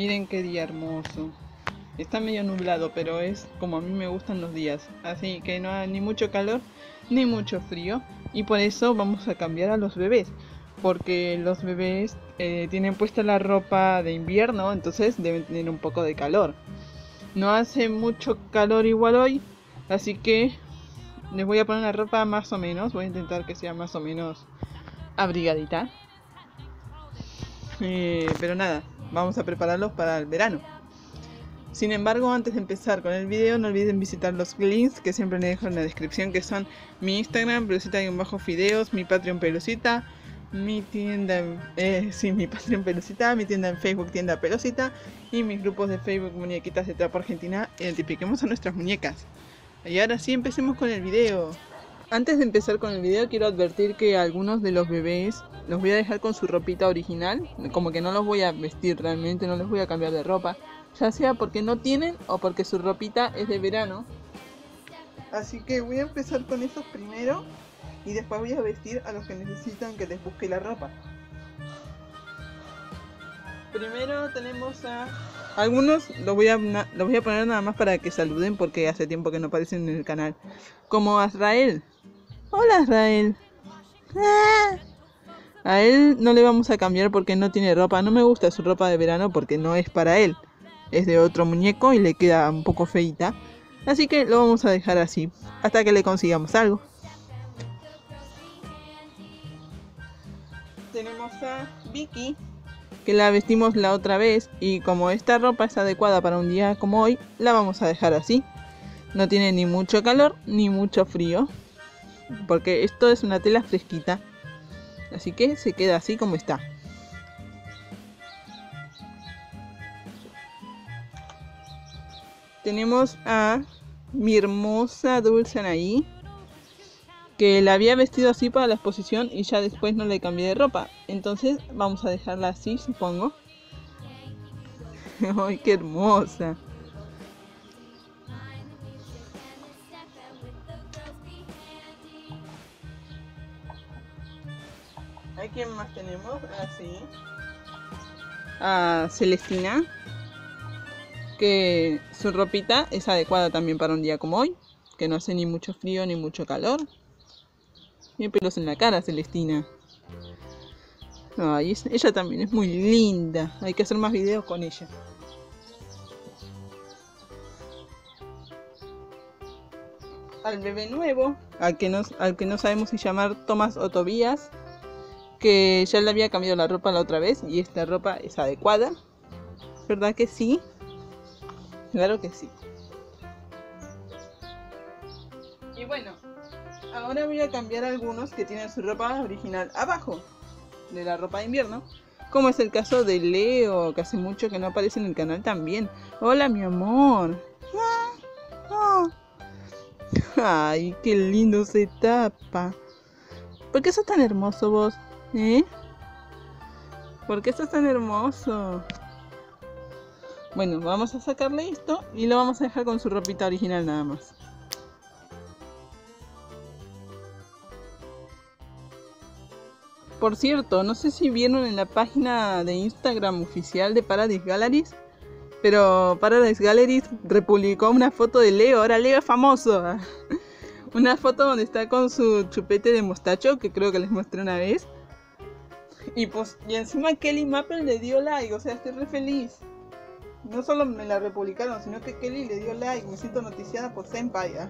Miren qué día hermoso. Está medio nublado, pero es como a mí me gustan los días. Así que no hay ni mucho calor ni mucho frío. Y por eso vamos a cambiar a los bebés. Porque los bebés eh, tienen puesta la ropa de invierno, entonces deben tener un poco de calor. No hace mucho calor igual hoy, así que les voy a poner la ropa más o menos. Voy a intentar que sea más o menos abrigadita. Eh, pero nada, vamos a prepararlos para el verano. Sin embargo, antes de empezar con el video, no olviden visitar los links que siempre les dejo en la descripción, que son mi Instagram, pelucita-fideos, mi Patreon pelucita, mi tienda, eh, sí, mi Patreon pelucita, mi tienda en Facebook, tienda pelucita, y mis grupos de Facebook, muñequitas de trapo argentina, identifiquemos a nuestras muñecas. Y ahora sí, empecemos con el video. Antes de empezar con el video quiero advertir que algunos de los bebés los voy a dejar con su ropita original, como que no los voy a vestir realmente, no les voy a cambiar de ropa, ya sea porque no tienen o porque su ropita es de verano. Así que voy a empezar con esos primero y después voy a vestir a los que necesitan que les busque la ropa. Primero tenemos a algunos los voy a los voy a poner nada más para que saluden porque hace tiempo que no aparecen en el canal. Como Azrael. Hola Azrael. Ah. A él no le vamos a cambiar porque no tiene ropa. No me gusta su ropa de verano porque no es para él. Es de otro muñeco y le queda un poco feita. Así que lo vamos a dejar así. Hasta que le consigamos algo. Tenemos a Vicky. Que la vestimos la otra vez. Y como esta ropa es adecuada para un día como hoy. La vamos a dejar así. No tiene ni mucho calor ni mucho frío. Porque esto es una tela fresquita. Así que se queda así como está. Tenemos a mi hermosa Dulce Anaí. Que la había vestido así para la exposición y ya después no le cambié de ropa. Entonces vamos a dejarla así, supongo. ¡Ay, qué hermosa! ¿A quién más tenemos? Así. Ah, a Celestina. Que su ropita es adecuada también para un día como hoy. Que no hace ni mucho frío ni mucho calor. Tiene pelos en la cara, Celestina. Ay, ella también es muy linda. Hay que hacer más videos con ella. Al bebé nuevo, al que no, al que no sabemos si llamar Tomás o Tobías, que ya le había cambiado la ropa la otra vez y esta ropa es adecuada. ¿Verdad que sí? Claro que sí. Y bueno, ahora voy a cambiar algunos que tienen su ropa original abajo de la ropa de invierno. Como es el caso de Leo, que hace mucho que no aparece en el canal también. Hola, mi amor. Ay, qué lindo se tapa. ¿Por qué sos tan hermoso vos? ¿Eh? ¿Por qué estás tan hermoso? Bueno, vamos a sacarle esto y lo vamos a dejar con su ropita original nada más. Por cierto, no sé si vieron en la página de Instagram oficial de Paradise Galleries, pero Paradise Galleries republicó una foto de Leo, ahora Leo es famoso. una foto donde está con su chupete de mostacho, que creo que les mostré una vez. Y pues, y encima Kelly Maple le dio like, o sea, estoy re feliz. No solo me la republicaron, sino que Kelly le dio like, me siento noticiada por Senpai. ¿ah?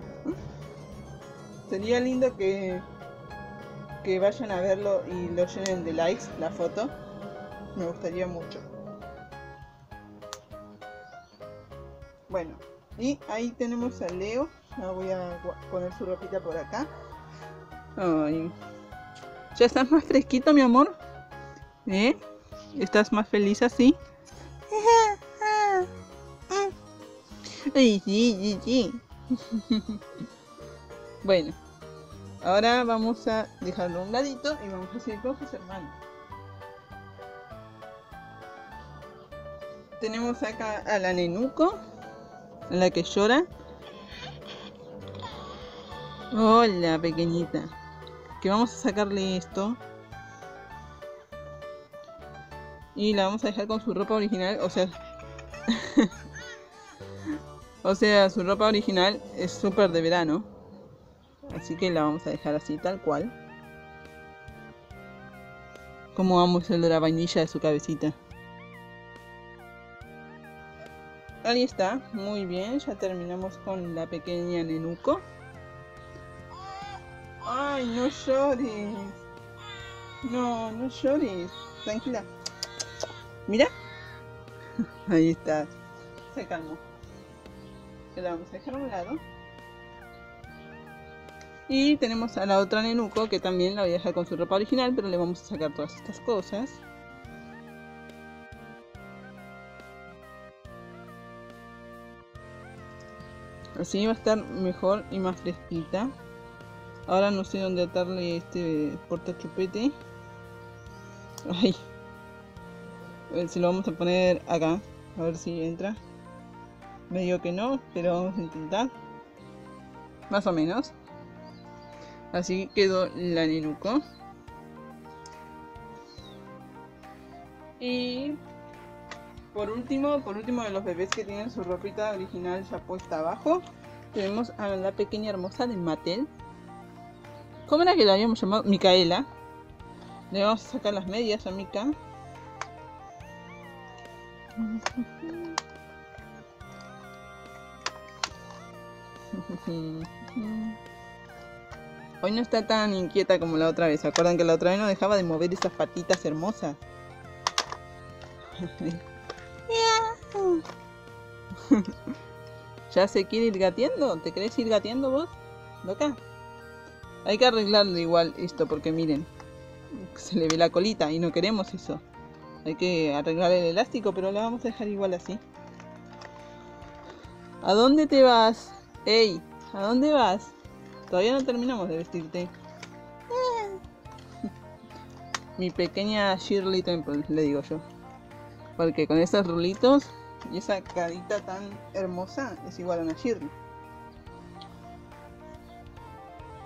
Sería lindo que, que vayan a verlo y lo llenen de likes, la foto. Me gustaría mucho. Bueno, y ahí tenemos a Leo. Ahora voy a poner su ropita por acá. Ay. ¿Ya estás más fresquito, mi amor? ¿Eh? ¿Estás más feliz así? bueno, ahora vamos a dejarlo a un ladito y vamos a seguir con sus hermanos. Tenemos acá a la nenuco, la que llora. Hola, pequeñita. Que vamos a sacarle esto y la vamos a dejar con su ropa original, o sea, o sea, su ropa original es súper de verano. Así que la vamos a dejar así, tal cual. Como vamos el de la vainilla de su cabecita. Ahí está, muy bien, ya terminamos con la pequeña Nenuco. Ay, no llores. No, no llores. Tranquila. Mira. Ahí está. Se calmó. La vamos a dejar a un lado. Y tenemos a la otra Nenuco que también la voy a dejar con su ropa original, pero le vamos a sacar todas estas cosas. Así va a estar mejor y más fresquita. Ahora no sé dónde atarle este portachupete. Ay. Ver si lo vamos a poner acá. A ver si entra. Me digo que no, pero vamos a intentar. Más o menos. Así quedó la Nenuco. Y por último, por último de los bebés que tienen su ropita original ya puesta abajo, tenemos a la pequeña hermosa de Mattel. ¿Cómo era que la habíamos llamado? Micaela. Le vamos a sacar las medias a Mika. Hoy no está tan inquieta como la otra vez. ¿Se acuerdan que la otra vez no dejaba de mover esas patitas hermosas? ¿Ya se quiere ir gateando? ¿Te querés ir gateando vos? ¿Loca? Hay que arreglarle igual esto porque miren, se le ve la colita y no queremos eso. Hay que arreglar el elástico, pero la vamos a dejar igual así. ¿A dónde te vas? ¡Ey! ¿A dónde vas? Todavía no terminamos de vestirte. Mi pequeña Shirley Temple, le digo yo. Porque con esos rulitos y esa carita tan hermosa es igual a una Shirley.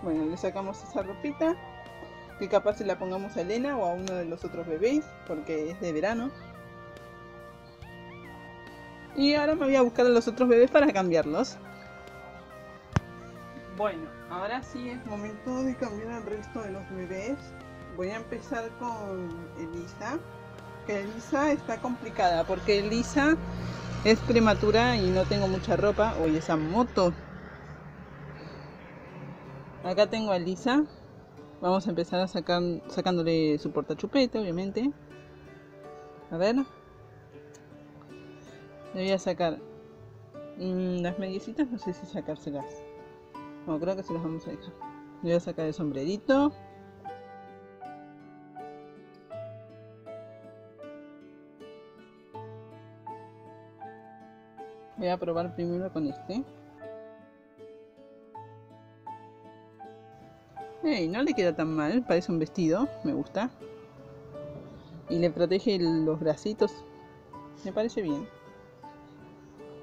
Bueno, le sacamos esa ropita. Que capaz se la pongamos a Elena o a uno de los otros bebés. Porque es de verano. Y ahora me voy a buscar a los otros bebés para cambiarlos. Bueno, ahora sí es momento de cambiar al resto de los bebés. Voy a empezar con Elisa. Que Elisa está complicada porque Elisa es prematura y no tengo mucha ropa. Oye, esa moto. Acá tengo a Elisa. Vamos a empezar a sacar, sacándole su portachupete, obviamente. A ver. Le voy a sacar mm, las mediecitas, no sé si sacárselas. No, creo que se las vamos a dejar. Le voy a sacar el sombrerito. Voy a probar primero con este. Hey, no le queda tan mal, parece un vestido, me gusta. Y le protege los bracitos. Me parece bien.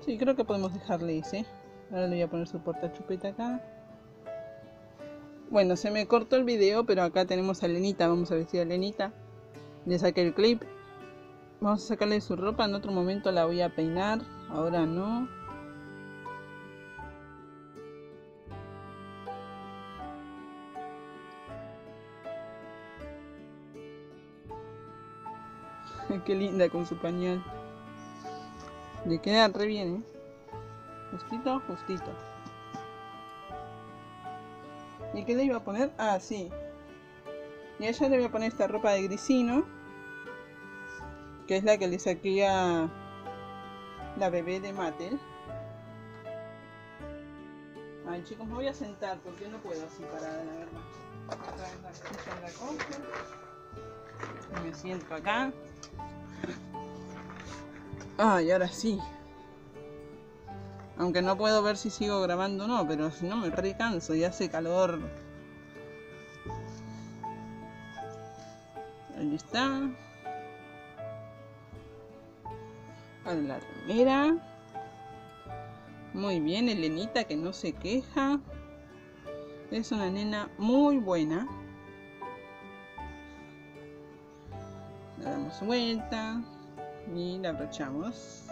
Sí, creo que podemos dejarle ese. Ahora le voy a poner su portachupeta acá. Bueno, se me cortó el video, pero acá tenemos a Lenita. Vamos a vestir a Lenita. Le saqué el clip. Vamos a sacarle su ropa. En otro momento la voy a peinar. Ahora no. Qué linda con su pañal. Le queda re bien, ¿eh? Justito, justito. ¿Y qué le iba a poner? Ah, sí. Y a ella le voy a poner esta ropa de grisino. Que es la que le saqué a la bebé de Mattel. Ay chicos, me voy a sentar porque no puedo así parada, la verdad. la la Me siento acá. Ah, y ahora sí. Aunque no puedo ver si sigo grabando o no, pero si no me recanso y hace calor. Ahí está. Ahora la remera. Muy bien, Elenita que no se queja. Es una nena muy buena. le damos vuelta y la abrochamos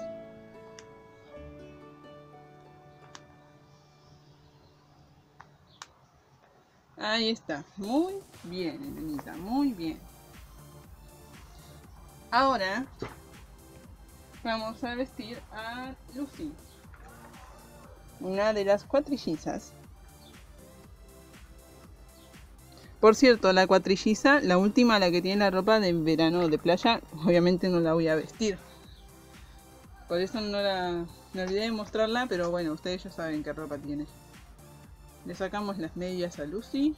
ahí está muy bien hermanita muy bien. Ahora vamos a vestir a Lucy una de las cuatrillizas. Por cierto, la cuatrilliza, la última, la que tiene la ropa de verano de playa, obviamente no la voy a vestir. Por eso no la me olvidé de mostrarla, pero bueno, ustedes ya saben qué ropa tiene. Le sacamos las medias a Lucy.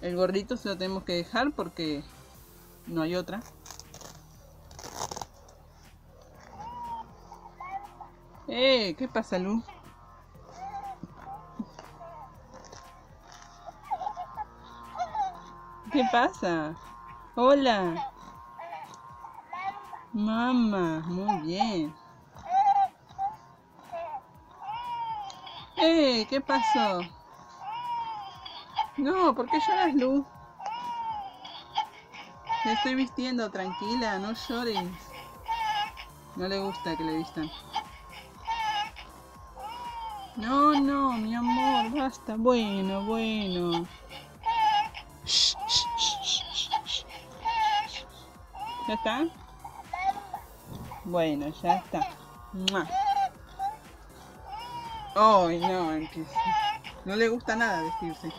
El gorrito se lo tenemos que dejar porque no hay otra. ¡Eh! ¿Qué pasa, Lu? ¿Qué pasa? Hola. Mamá, muy bien. ¿Qué pasó? No, ¿por qué lloras, Lu? Me estoy vistiendo, tranquila, no llores. No le gusta que le vistan. No, no, mi amor, basta. Bueno, bueno. ¿Ya está? Bueno, ya está. Ay, no, no le gusta nada vestirse.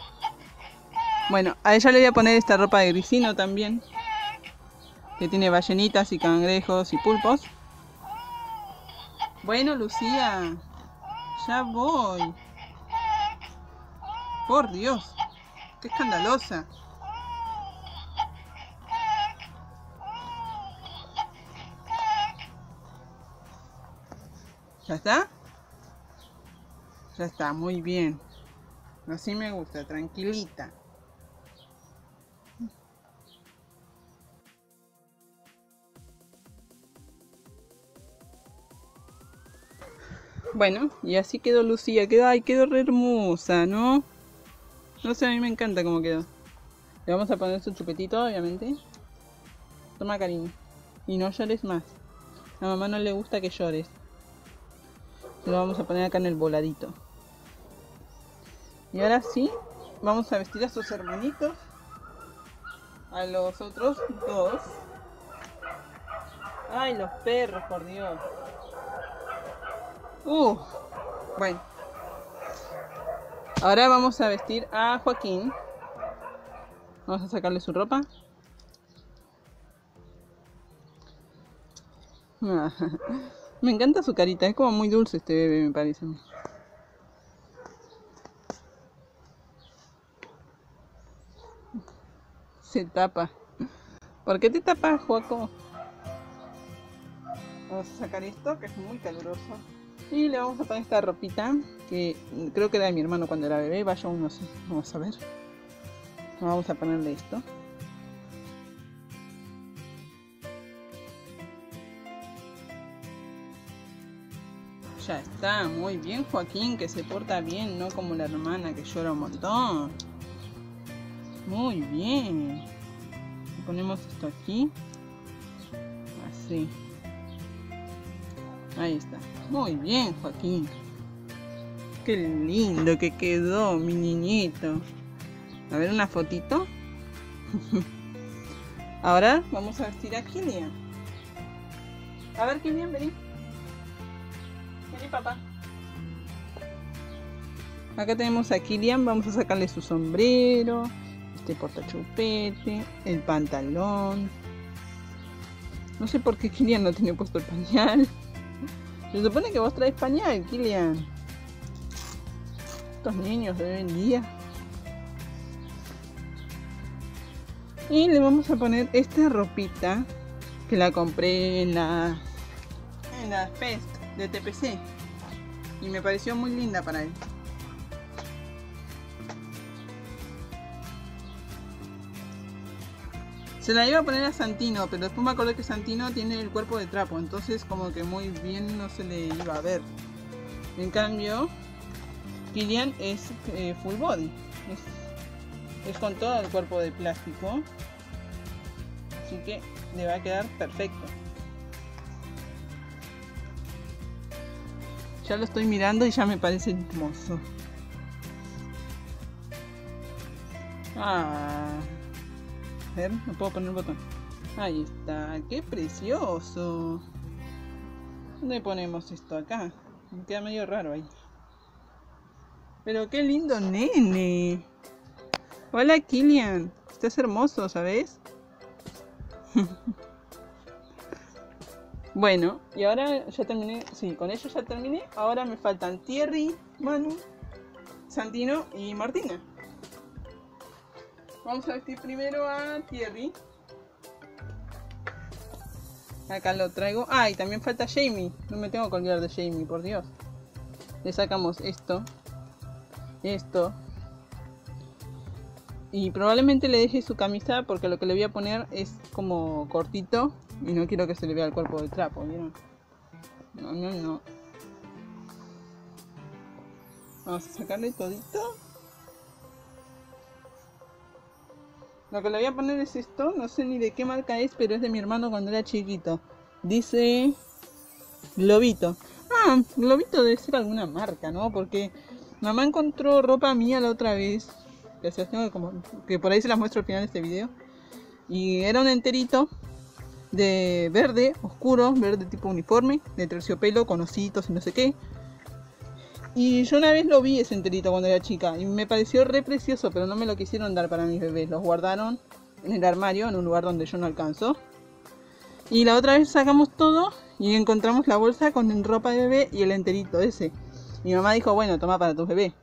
Bueno, a ella le voy a poner esta ropa de grisino también. Que tiene ballenitas y cangrejos y pulpos. Bueno, Lucía. Ya voy. Por Dios. Qué escandalosa. ¿Ya está? Ya está, muy bien. Así me gusta, tranquilita. Bueno, y así quedó Lucía. Quedó, ay, quedó re hermosa, ¿no? No sé, a mí me encanta cómo quedó. Le vamos a poner su chupetito, obviamente. Toma cariño. Y no llores más. A mamá no le gusta que llores. Lo vamos a poner acá en el voladito. Y ahora sí, vamos a vestir a sus hermanitos. A los otros dos. Ay, los perros, por Dios. Uh, bueno. Ahora vamos a vestir a Joaquín. Vamos a sacarle su ropa. Me encanta su carita, es como muy dulce este bebé, me parece. Se tapa. ¿Por qué te tapas, Joaco? Vamos a sacar esto, que es muy caluroso. Y le vamos a poner esta ropita, que creo que era de mi hermano cuando era bebé. Vaya uno, vamos a ver. Vamos a ponerle esto. Está, muy bien Joaquín, que se porta bien, no como la hermana que llora un montón. Muy bien. Ponemos esto aquí. Así. Ahí está. Muy bien, Joaquín. Qué lindo que quedó, mi niñito. A ver una fotito. Ahora vamos a vestir a Kilian. A ver, Kilian, vení. Papá. Acá tenemos a Kilian. Vamos a sacarle su sombrero este portachupete, el pantalón. No sé por qué Kilian no tiene puesto el pañal. Se supone que vos traes pañal, Kilian. Estos niños de hoy día. Y le vamos a poner esta ropita que la compré en la en la Fest de TPC y me pareció muy linda para él. Se la iba a poner a Santino, pero después me acordé que Santino tiene el cuerpo de trapo, entonces como que muy bien no se le iba a ver. En cambio, Kilian es eh, full body, es, con todo el cuerpo de plástico, así que le va a quedar perfecto. Ya lo estoy mirando y ya me parece hermoso. Ah. A ver, no puedo poner el botón. Ahí está, qué precioso. ¿Dónde ponemos esto? Acá. Me queda medio raro ahí. Pero qué lindo nene. Hola Kilian. Estás hermoso, ¿sabes? bueno, y ahora ya terminé. Sí, con ellos ya terminé. Ahora me faltan Thierry, Manu, Santino y Martina. Vamos a vestir primero a Thierry. Acá lo traigo. Ah, y también falta Jamie. No me tengo que olvidar de Jamie, por Dios. Le sacamos esto. Esto. Y probablemente le deje su camisa porque lo que le voy a poner es como cortito. Y no quiero que se le vea el cuerpo del trapo, ¿vieron? No, no, no. Vamos a sacarle todito. Lo que le voy a poner es esto, no sé ni de qué marca es, pero es de mi hermano cuando era chiquito. Dice Globito. Ah, Globito debe ser alguna marca, ¿no? Porque mamá encontró ropa mía la otra vez. Que, por ahí se las muestro al final de este video. Y era un enterito de verde oscuro, verde tipo uniforme, de terciopelo con ositos y no sé qué. Y yo una vez lo vi ese enterito cuando era chica y me pareció re precioso, pero no me lo quisieron dar para mis bebés. Los guardaron en el armario, en un lugar donde yo no alcanzo. Y la otra vez sacamos todo y encontramos la bolsa con ropa de bebé y el enterito ese. Mi mamá dijo, bueno, toma para tu bebé.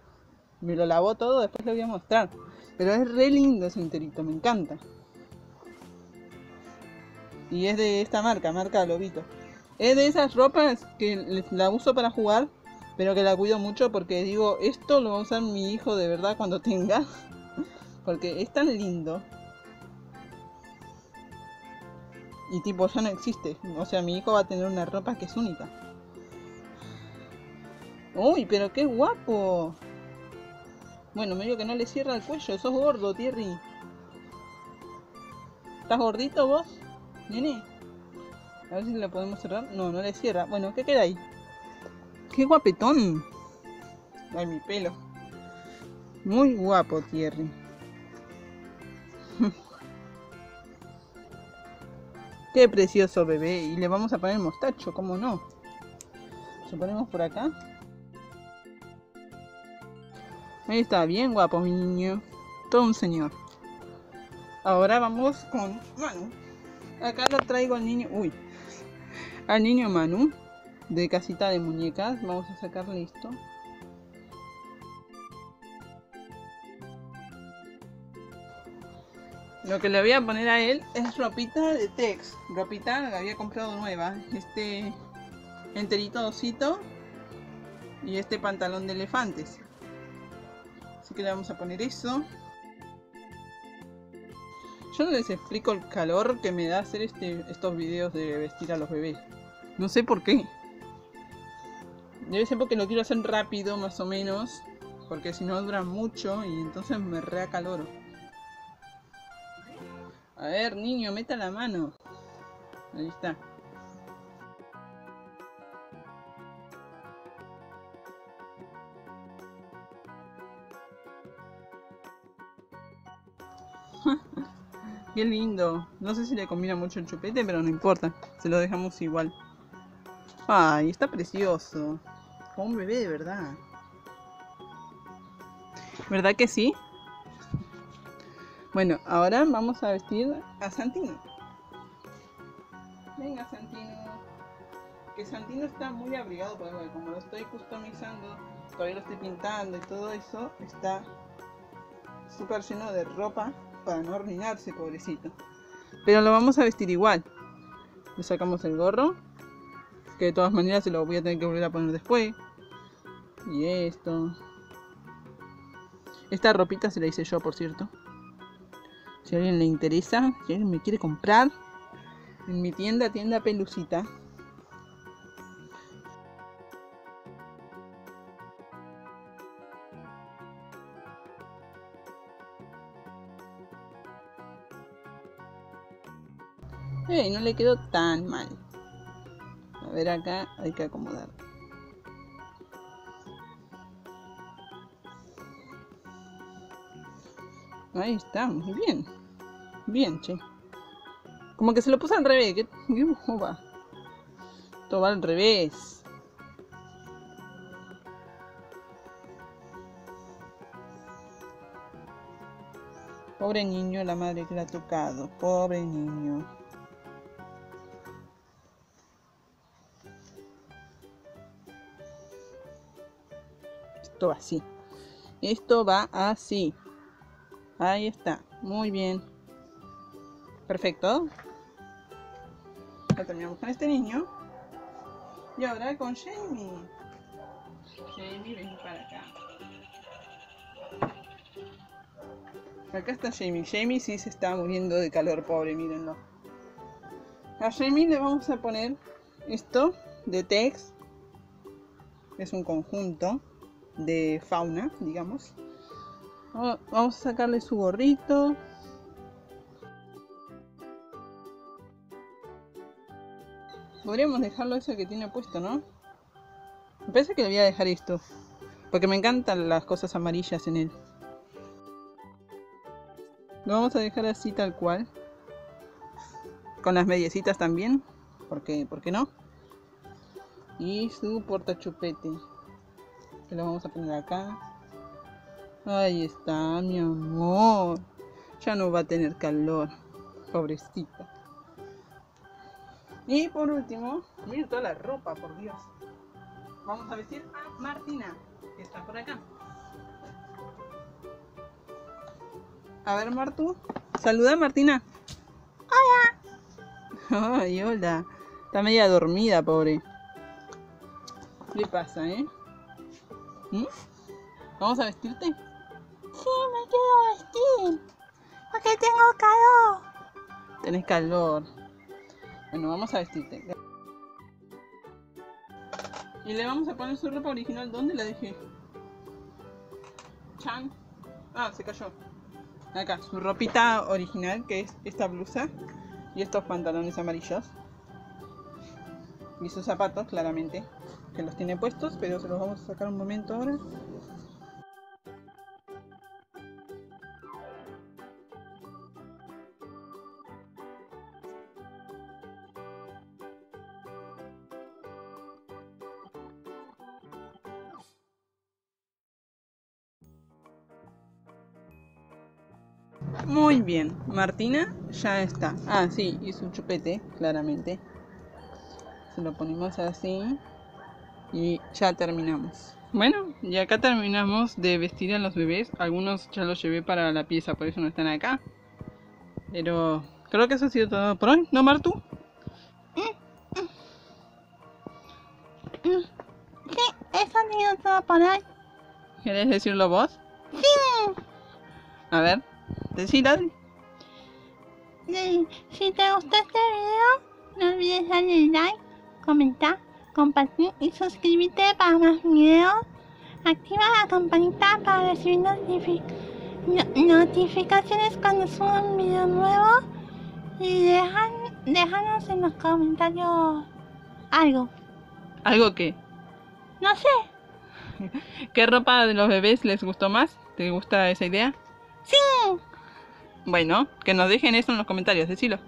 Me lo lavó todo, después lo voy a mostrar. Pero es re lindo ese enterito, me encanta. Y es de esta marca, marca Lobito. Es de esas ropas que la uso para jugar pero que la cuido mucho porque digo, esto lo va a usar mi hijo de verdad cuando tenga, porque es tan lindo. Y tipo, ya no existe. O sea, mi hijo va a tener una ropa que es única. Uy, pero qué guapo. Bueno, medio que no le cierra el cuello. Sos gordo, Thierry. ¿Estás gordito vos? Nene. A ver si le podemos cerrar. No, no le cierra. Bueno, ¿qué queda ahí? qué guapetón. Ay, mi pelo. Muy guapo, Thierry. qué precioso bebé. Y le vamos a poner mostacho, ¿cómo no? Lo ponemos por acá. Ahí está, bien guapo mi niño. Todo un señor. Ahora vamos con Manu. Acá lo traigo al niño. Uy. Al niño Manu de casita de muñecas. Vamos a sacarle esto. Lo que le voy a poner a él es ropita de Tex. Ropita que había comprado nueva. Este enterito osito. Y este pantalón de elefantes. Así que le vamos a poner eso. Yo no les explico el calor que me da hacer este, estos videos de vestir a los bebés. No sé por qué. Debe ser porque lo quiero hacer rápido, más o menos. Porque si no dura mucho y entonces me reacaloro. A ver, niño, meta la mano. Ahí está. Qué lindo. No sé si le combina mucho el chupete, pero no importa. Se lo dejamos igual. Ay, está precioso un bebé de verdad. ¿Verdad que sí? Bueno, ahora vamos a vestir a Santino. Venga, Santino. Que Santino está muy abrigado, porque como lo estoy customizando, todavía lo estoy pintando y todo eso, está súper lleno de ropa para no arruinarse, pobrecito. Pero lo vamos a vestir igual. Le sacamos el gorro, que de todas maneras se lo voy a tener que volver a poner después. Y esto. Esta ropita se la hice yo, por cierto. Si a alguien le interesa, si alguien me quiere comprar, en mi tienda, tienda pelucita. Eh, no le quedó tan mal. A ver acá, hay que acomodar. Ahí está, muy bien. Bien, che. Como que se lo puso al revés. ¿Qué, qué va? Todo va al revés. Pobre niño, la madre que le ha tocado. Pobre niño. Esto así. Esto va así. Ahí está. Muy bien. Perfecto. Ya terminamos con este niño. Y ahora con Jamie. Jamie, ven para acá. Acá está Jamie. Jamie sí se está muriendo de calor, pobre, mírenlo. A Jamie le vamos a poner esto de text. Es un conjunto de fauna, digamos. Vamos a sacarle su gorrito. Podríamos dejarlo eso que tiene puesto, ¿no? Me parece que le voy a dejar esto. Porque me encantan las cosas amarillas en él. Lo vamos a dejar así tal cual. Con las mediecitas también. Porque, ¿por qué no? Y su portachupete. Lo vamos a poner acá. Ahí está, mi amor. Ya no va a tener calor. Pobrecita. Y por último, miren toda la ropa, por Dios. Vamos a vestir a Martina, que está por acá. A ver, Martu. Saluda, Martina. Hola. Ay, hola. Está media dormida, pobre. ¿Qué pasa, eh? ¿Mm? ¿Vamos a vestirte? Sí, me quiero vestir. Porque tengo calor. Tenés calor. Bueno, vamos a vestirte. Y le vamos a poner su ropa original. ¿Dónde la dejé? Chan. Ah, se cayó. Acá, su ropita original, que es esta blusa y estos pantalones amarillos. Y sus zapatos, claramente, que los tiene puestos, pero se los vamos a sacar un momento ahora. Muy bien, Martina ya está. Ah, sí, y su chupete, claramente. Se lo ponemos así y ya terminamos. Bueno, y acá terminamos de vestir a los bebés. Algunos ya los llevé para la pieza, por eso no están acá. Pero creo que eso ha sido todo por hoy, ¿no, Martu? Sí, eso ha sido todo por hoy. ¿Querés decirlo vos? Sí. A ver, decilo. Sí, Si te gustó este video, no olvides darle like, comentar, compartir y suscribirte para más videos. Activa la campanita para recibir notifi- no- notificaciones cuando suba un video nuevo. Y dejan, déjanos en los comentarios algo. ¿Algo que? No sé. ¿Qué ropa de los bebés les gustó más? ¿Te gusta esa idea? Sí. Bueno, que nos dejen eso en los comentarios, decilo.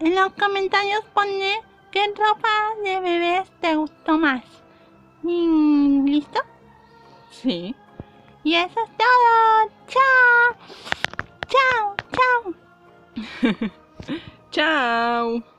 En los comentarios pone qué ropa de bebés te gustó más. Y, ¿Listo? Sí. Y eso es todo. Chao. Chao. Chao. Chao.